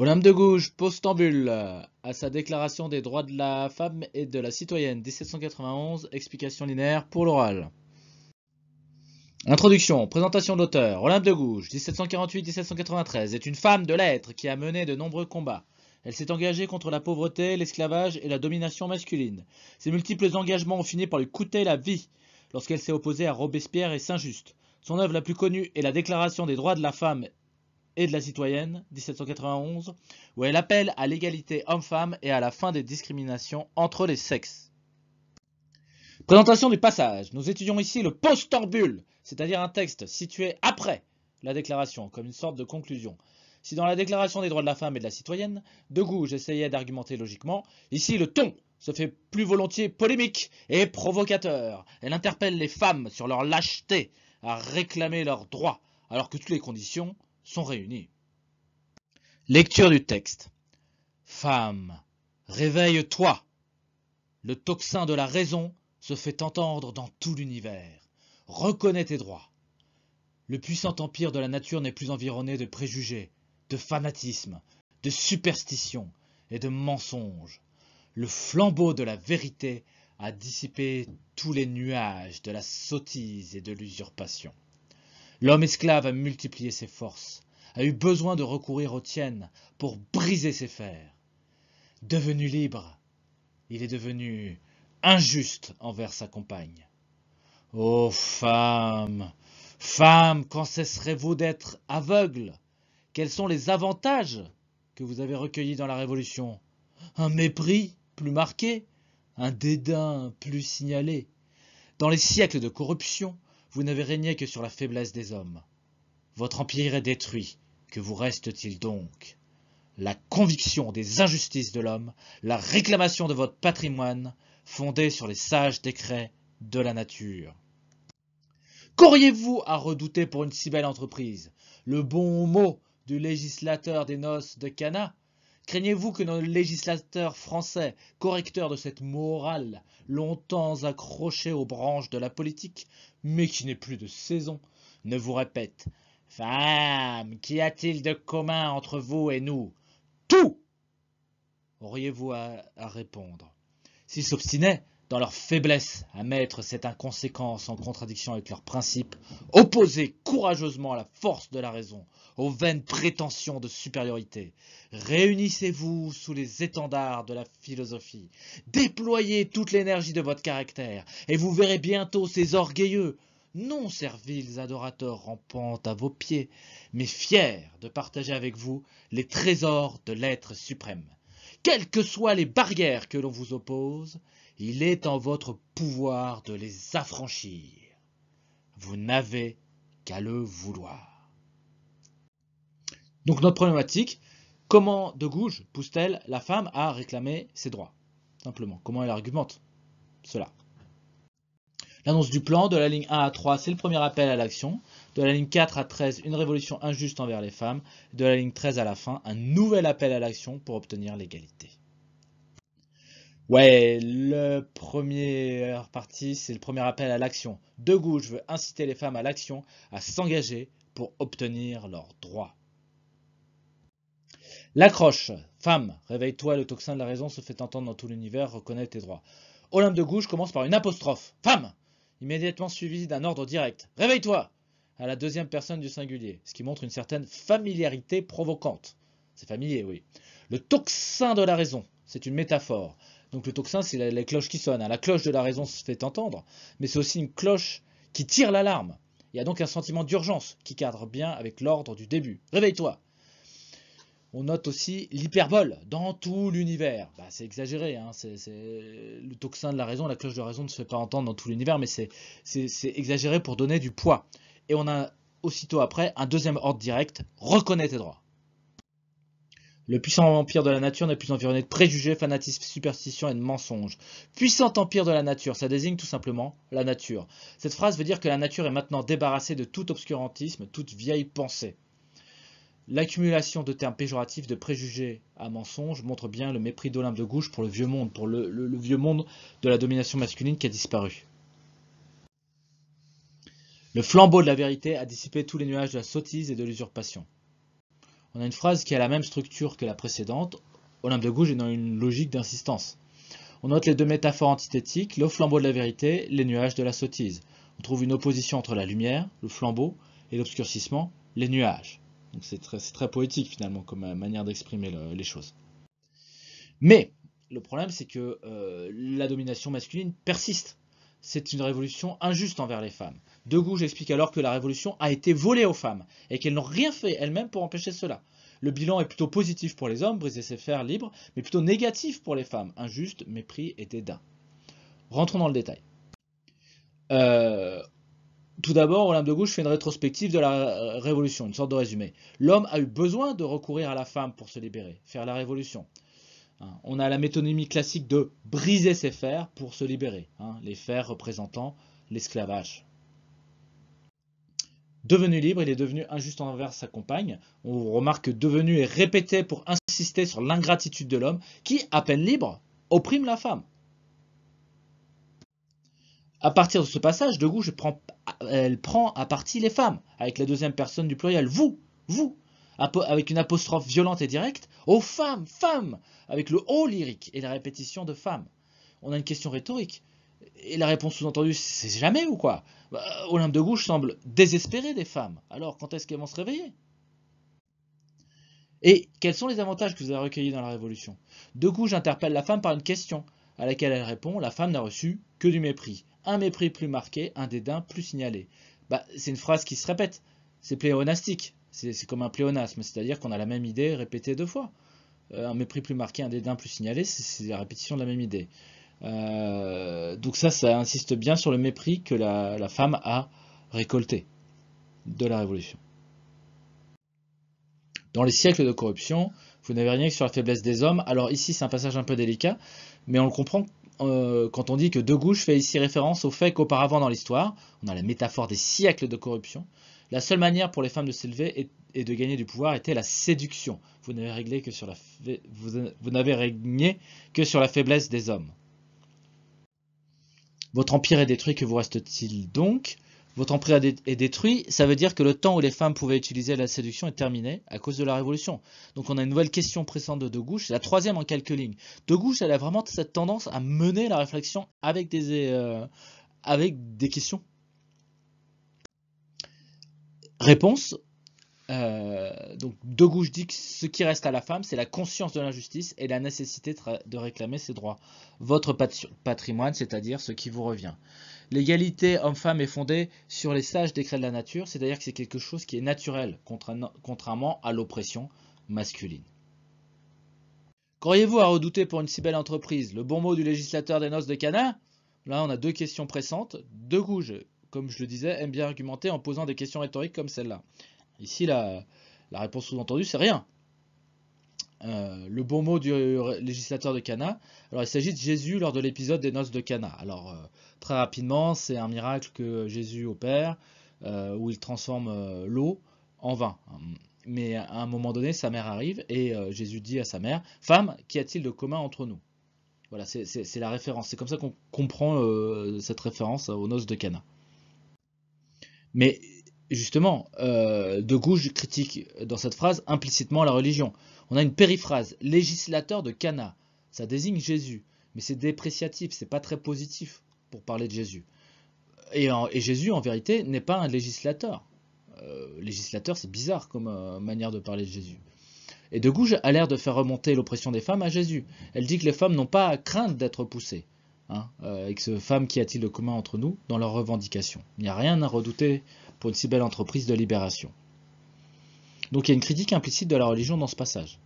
Olympe de Gouges, postambule à sa déclaration des droits de la femme et de la citoyenne 1791, explication linéaire pour l'oral. Introduction, présentation de. Olympe de Gouges, 1748-1793, est une femme de lettres qui a mené de nombreux combats. Elle s'est engagée contre la pauvreté, l'esclavage et la domination masculine. Ses multiples engagements ont fini par lui coûter la vie lorsqu'elle s'est opposée à Robespierre et Saint-Just. Son œuvre la plus connue est la Déclaration des droits de la femme et de la citoyenne, 1791, où elle appelle à l'égalité homme-femme et à la fin des discriminations entre les sexes. Présentation du passage. Nous étudions ici le postambule, c'est-à-dire un texte situé après la déclaration, comme une sorte de conclusion. Si dans la déclaration des droits de la femme et de la citoyenne, de goût j'essayais d'argumenter logiquement, ici le ton se fait plus volontiers polémique et provocateur. Elle interpelle les femmes sur leur lâcheté à réclamer leurs droits, alors que toutes les conditions sont réunies. Lecture du texte. Femme, réveille-toi. Le tocsin de la raison se fait entendre dans tout l'univers. Reconnais tes droits. Le puissant empire de la nature n'est plus environné de préjugés, de fanatisme, de superstitions et de mensonges. Le flambeau de la vérité a dissipé tous les nuages de la sottise et de l'usurpation. L'homme esclave a multiplié ses forces, a eu besoin de recourir aux tiennes pour briser ses fers. Devenu libre, il est devenu injuste envers sa compagne. Ô femme, femme, quand cesserez-vous d'être aveugle? Quels sont les avantages que vous avez recueillis dans la Révolution? Un mépris plus marqué Un dédain plus signalé Dans les siècles de corruption, vous n'avez régné que sur la faiblesse des hommes. Votre empire est détruit, que vous reste-t-il donc? La conviction des injustices de l'homme, la réclamation de votre patrimoine, fondé sur les sages décrets de la nature. Qu'auriez-vous à redouter pour une si belle entreprise? Le bon mot du législateur des noces de Cana Craignez-vous que nos législateurs français, correcteurs de cette morale, longtemps accrochés aux branches de la politique, mais qui n'est plus de saison, ne vous répètent Femme, qu'y a-t-il de commun entre vous et nous? Tout! Auriez-vous à, à répondre. S'ils s'obstinaient, dans leur faiblesse à mettre cette inconséquence en contradiction avec leurs principes, opposez courageusement la force de la raison, aux vaines prétentions de supériorité. Réunissez-vous sous les étendards de la philosophie, déployez toute l'énergie de votre caractère, et vous verrez bientôt ces orgueilleux, non serviles adorateurs rampant à vos pieds, mais fiers de partager avec vous les trésors de l'être suprême. Quelles que soient les barrières que l'on vous oppose, il est en votre pouvoir de les affranchir. Vous n'avez qu'à le vouloir. Donc notre problématique, comment de gouge pousse-t-elle la femme à réclamer ses droits? Simplement, comment elle argumente cela? L'annonce du plan, de la ligne 1 à 3, c'est le premier appel à l'action. De la ligne 4 à 13, une révolution injuste envers les femmes. De la ligne 13 à la fin, un nouvel appel à l'action pour obtenir l'égalité. Ouais, le premier partie, c'est le premier appel à l'action. De goût, je veux inciter les femmes à l'action, à s'engager pour obtenir leurs droits. L'accroche. Femme, réveille-toi, le tocsin de la raison se fait entendre dans tout l'univers, reconnais tes droits. Olympe de gauche commence par une apostrophe. Femme Immédiatement suivi d'un ordre direct. Réveille-toi à la deuxième personne du singulier, ce qui montre une certaine familiarité provocante. C'est familier, oui. Le tocsin de la raison, c'est une métaphore. Donc le tocsin, c'est la, cloche qui sonne. Hein. La cloche de la raison se fait entendre, mais c'est aussi une cloche qui tire l'alarme. Il y a donc un sentiment d'urgence qui cadre bien avec l'ordre du début. Réveille-toi on note aussi l'hyperbole dans tout l'univers. Bah, c'est exagéré, hein. c'est, le tocsin de la raison, la cloche de la raison ne se fait pas entendre dans tout l'univers, mais c'est, exagéré pour donner du poids. Et on a aussitôt après un deuxième ordre direct, reconnais tes droits. Le puissant empire de la nature n'est plus environné de préjugés, fanatisme, superstition et de mensonges. Puissant empire de la nature, ça désigne tout simplement la nature. Cette phrase veut dire que la nature est maintenant débarrassée de tout obscurantisme, toute vieille pensée. L'accumulation de termes péjoratifs, de préjugés à mensonges montre bien le mépris d'Olympe de Gouges pour le vieux monde, pour le, vieux monde de la domination masculine qui a disparu. Le flambeau de la vérité a dissipé tous les nuages de la sottise et de l'usurpation. On a une phrase qui a la même structure que la précédente, Olympe de Gouges est dans une logique d'insistance. On note les deux métaphores antithétiques, le flambeau de la vérité, les nuages de la sottise. On trouve une opposition entre la lumière, le flambeau, et l'obscurcissement, les nuages. c'est très, poétique finalement comme euh, manière d'exprimer les choses. Mais le problème c'est que euh, la domination masculine persiste. C'est une révolution injuste envers les femmes. De Gouges explique alors que la révolution a été volée aux femmes et qu'elles n'ont rien fait elles-mêmes pour empêcher cela. Le bilan est plutôt positif pour les hommes, briser ses fers libres, mais plutôt négatif pour les femmes, injuste, mépris et dédain. Rentrons dans le détail. Euh, tout d'abord, Olympe de Gouges fait une rétrospective de la Révolution, une sorte de résumé. L'homme a eu besoin de recourir à la femme pour se libérer, faire la Révolution. Hein, on a la métonymie classique de briser ses fers pour se libérer, hein, les fers représentant l'esclavage. Devenu libre, il est devenu injuste envers sa compagne. On remarque que devenu est répété pour insister sur l'ingratitude de l'homme qui, à peine libre, opprime la femme. À partir de ce passage, De Gouges prend, elle prend à partie les femmes, avec la deuxième personne du pluriel, vous, vous, avec une apostrophe violente et directe, aux femmes, femmes, avec le haut lyrique et la répétition de femmes. On a une question rhétorique. Et la réponse sous-entendue, c'est jamais ou quoi? Bah, Olympe de Gouges semble désespérer des femmes. Alors, quand est-ce qu'elles vont se réveiller? Et quels sont les avantages que vous avez recueillis dans la Révolution? De Gouges interpelle la femme par une question, à laquelle elle répond, la femme n'a reçu que du mépris un mépris plus marqué, un dédain plus signalé. Bah, c'est une phrase qui se répète, c'est pléonastique, c'est comme un pléonasme, c'est-à-dire qu'on a la même idée répétée deux fois. Euh, un mépris plus marqué, un dédain plus signalé, c'est la répétition de la même idée. Euh, donc ça, ça insiste bien sur le mépris que la, femme a récolté de la Révolution. Dans les siècles de corruption, vous n'avez rien que sur la faiblesse des hommes. Alors ici, c'est un passage un peu délicat, mais on le comprend euh, quand on dit que De Gouges fait ici référence au fait qu'auparavant dans l'histoire, on a la métaphore des siècles de corruption, la seule manière pour les femmes de s'élever et, de gagner du pouvoir était la séduction. Vous n'avez réglé que sur la régné que sur la faiblesse des hommes. Votre empire est détruit, que vous reste-t-il donc? Votre empire est détruit, ça veut dire que le temps où les femmes pouvaient utiliser la séduction est terminé à cause de la révolution. Donc on a une nouvelle question pressante de De Gouche, la troisième en quelques lignes. De Gouche, elle a vraiment cette tendance à mener la réflexion avec des, euh, avec des questions. Réponse, euh, donc De Gouche dit que ce qui reste à la femme, c'est la conscience de l'injustice et la nécessité de réclamer ses droits. Votre patrimoine, c'est-à-dire ce qui vous revient. L'égalité homme-femme est fondée sur les sages décrets de la nature, c'est-à-dire que c'est quelque chose qui est naturel, contrairement à l'oppression masculine. Qu'auriez-vous à redouter pour une si belle entreprise Le bon mot du législateur des noces de Cana Là, on a deux questions pressantes. De Gouges, comme je le disais, aime bien argumenter en posant des questions rhétoriques comme celle-là. Ici, la, réponse sous-entendue, c'est rien. Euh, le bon mot du législateur de Cana. Alors, il s'agit de Jésus lors de l'épisode des noces de Cana. Alors, euh, très rapidement, c'est un miracle que Jésus opère, euh, où il transforme l'eau en vin. Mais à un moment donné, sa mère arrive et Jésus dit à sa mère Femme, qu'y a-t-il de commun entre nous? Voilà, c'est la référence. C'est comme ça qu'on comprend cette référence aux noces de Cana. Mais justement, De Gouges critique dans cette phrase implicitement la religion. On a une périphrase, législateur de Cana. Ça désigne Jésus, mais c'est dépréciatif, c'est pas très positif pour parler de Jésus. Et, Jésus, en vérité, n'est pas un législateur. Euh, législateur, c'est bizarre comme euh, manière de parler de Jésus. Et de Gouges a l'air de faire remonter l'oppression des femmes à Jésus. Elle dit que les femmes n'ont pas à craindre d'être poussées. Hein, euh, avec ce femme qui a-t-il de commun entre nous dans leurs revendications Il n'y a rien à redouter pour une si belle entreprise de libération. Donc il y a une critique implicite de la religion dans ce passage.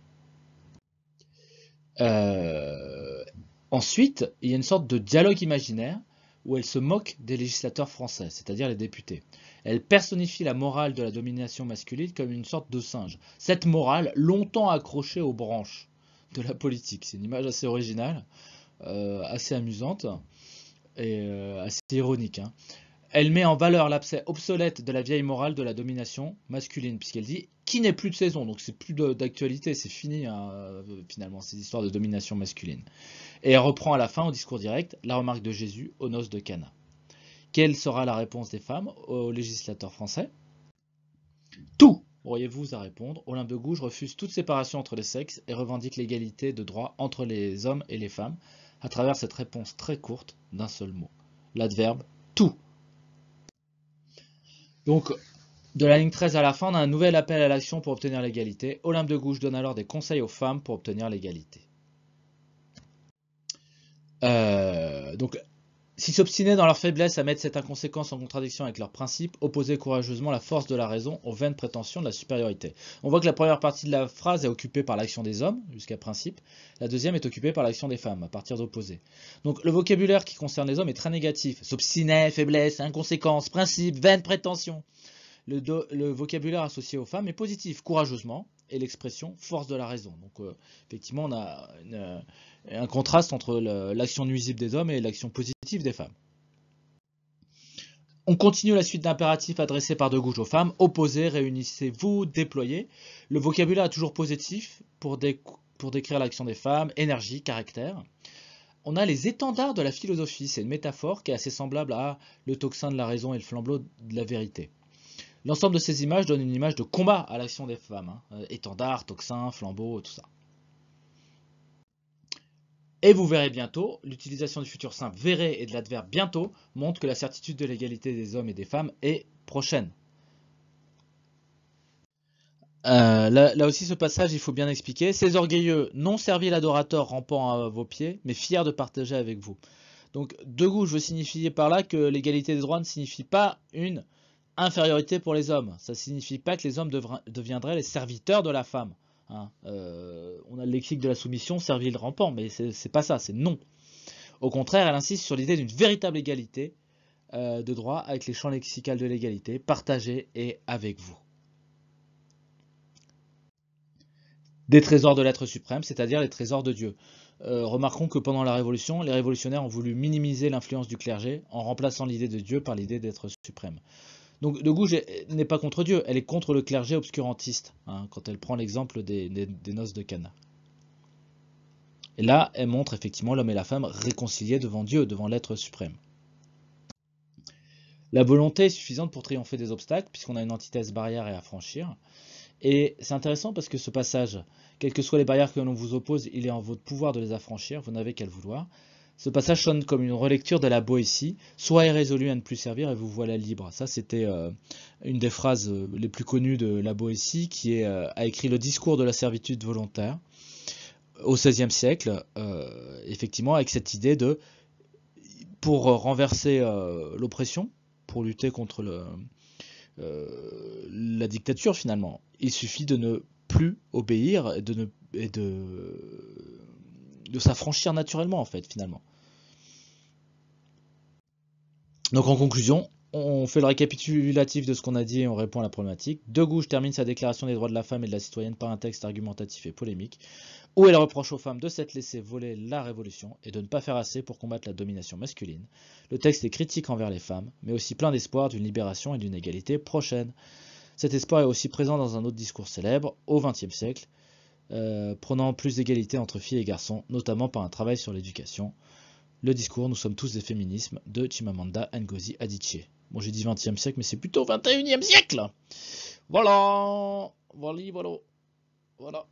Euh, ensuite, il y a une sorte de dialogue imaginaire où elle se moque des législateurs français, c'est-à-dire les députés. Elle personnifie la morale de la domination masculine comme une sorte de singe. Cette morale, longtemps accrochée aux branches de la politique. C'est une image assez originale, assez amusante et euh, assez ironique. Hein. Elle met en valeur l'abcès obsolète de la vieille morale de la domination masculine, puisqu'elle dit qui n'est plus de saison, donc c'est plus d'actualité, c'est fini hein, finalement ces histoires de domination masculine. Et elle reprend à la fin au discours direct la remarque de Jésus aux noces de Cana. Quelle sera la réponse des femmes aux législateurs français? Tout auriez-vous à répondre? Olympe de Gouges refuse toute séparation entre les sexes et revendique l'égalité de droit entre les hommes et les femmes à travers cette réponse très courte d'un seul mot. L'adverbe tout. Donc, de la ligne 13 à la fin, on a un nouvel appel à l'action pour obtenir l'égalité. Olympe de Gouges donne alors des conseils aux femmes pour obtenir l'égalité. Euh, donc, S'ils s'obstinaient dans leur faiblesse à mettre cette inconséquence en contradiction avec leurs principes, opposaient courageusement la force de la raison aux vaines prétentions de la supériorité. On voit que la première partie de la phrase est occupée par l'action des hommes, jusqu'à principe. La deuxième est occupée par l'action des femmes, à partir d'opposés. Donc le vocabulaire qui concerne les hommes est très négatif. S'obstiner, faiblesse, inconséquence, principe, vaines prétentions. Le, vocabulaire associé aux femmes est positif, courageusement, et l'expression force de la raison. Donc euh, effectivement, on a une, un contraste entre l'action nuisible des hommes et l'action positive des femmes. On continue la suite d'impératifs adressés par De Gouges aux femmes. Opposez, réunissez-vous, déployez. Le vocabulaire est toujours positif pour, pour décrire l'action des femmes, énergie, caractère. On a les étendards de la philosophie. C'est une métaphore qui est assez semblable à le tocsin de la raison et le flambeau de la vérité. L'ensemble de ces images donne une image de combat à l'action des femmes. Hein. Étendard, tocsin, flambeau, tout ça. Et vous verrez bientôt, l'utilisation du futur simple verrez et de l'adverbe bientôt montre que la certitude de l'égalité des hommes et des femmes est prochaine. Euh, là, aussi, ce passage, il faut bien expliquer. Ces orgueilleux, non servis l'adorateur rampant à vos pieds, mais fiers de partager avec vous. Donc, de goût, je veux signifier par là que l'égalité des droits ne signifie pas une infériorité pour les hommes. Ça ne signifie pas que les hommes deviendraient les serviteurs de la femme. Hein, euh, on a le lexique de la soumission, servile rampant, mais c'est pas ça, c'est non. Au contraire, elle insiste sur l'idée d'une véritable égalité euh, de droit avec les champs lexicales de l'égalité, partagés et avec vous. Des trésors de l'être suprême, c'est-à-dire les trésors de Dieu. Euh, remarquons que pendant la Révolution, les révolutionnaires ont voulu minimiser l'influence du clergé en remplaçant l'idée de Dieu par l'idée d'être suprême. Donc de Gouges n'est pas contre Dieu, elle est contre le clergé obscurantiste, hein, quand elle prend l'exemple des, noces de Cana. Et là, elle montre effectivement l'homme et la femme réconciliés devant Dieu, devant l'être suprême. La volonté est suffisante pour triompher des obstacles, puisqu'on a une antithèse barrière à franchir. Et c'est intéressant parce que ce passage, quelles que soient les barrières que l'on vous oppose, il est en votre pouvoir de les affranchir, vous n'avez qu'à le vouloir. Ce passage sonne comme une relecture de la Boétie. Soyez résolu à ne plus servir et vous voilà libre. Ça, c'était euh, une des phrases euh, les plus connues de la Boétie, qui euh, a écrit le discours de la servitude volontaire au XVIe siècle, effectivement, avec cette idée de, pour renverser l'oppression, pour lutter contre la dictature finalement, il suffit de ne plus obéir de, ne, et de s'affranchir naturellement en fait finalement. Donc en conclusion, on fait le récapitulatif de ce qu'on a dit et on répond à la problématique. De Gouges termine sa déclaration des droits de la femme et de la citoyenne par un texte argumentatif et polémique, où elle reproche aux femmes de s'être laissé voler la révolution et de ne pas faire assez pour combattre la domination masculine. Le texte est critique envers les femmes, mais aussi plein d'espoir d'une libération et d'une égalité prochaine. Cet espoir est aussi présent dans un autre discours célèbre, au XXe siècle, euh, prenant plus d'égalité entre filles et garçons, notamment par un travail sur l'éducation. Le discours Nous sommes tous des féminismes de Chimamanda Ngozi Adichie. Bon, j'ai dit 20e siècle, mais c'est plutôt 21e siècle Voilà Voilà, voilà. Voilà.